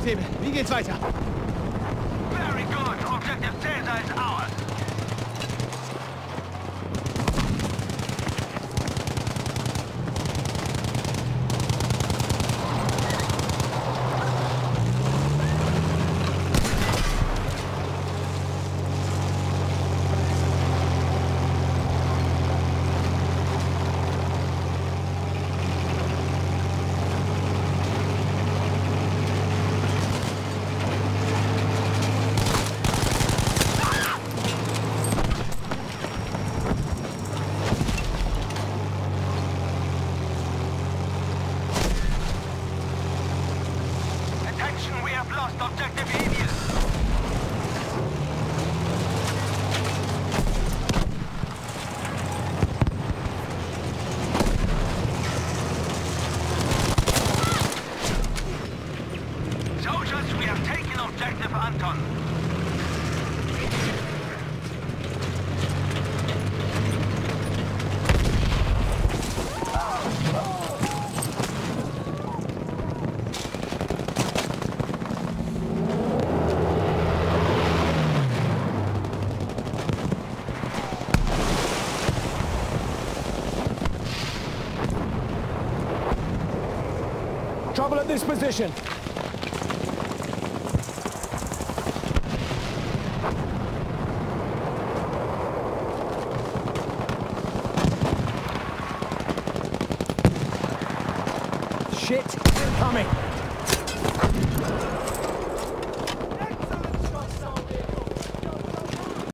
Feldwebel, wie geht's weiter? Very good. Attention, we have lost objective Avius. Soldiers, we have taken objective Anton. Trouble at this position. Shit, coming.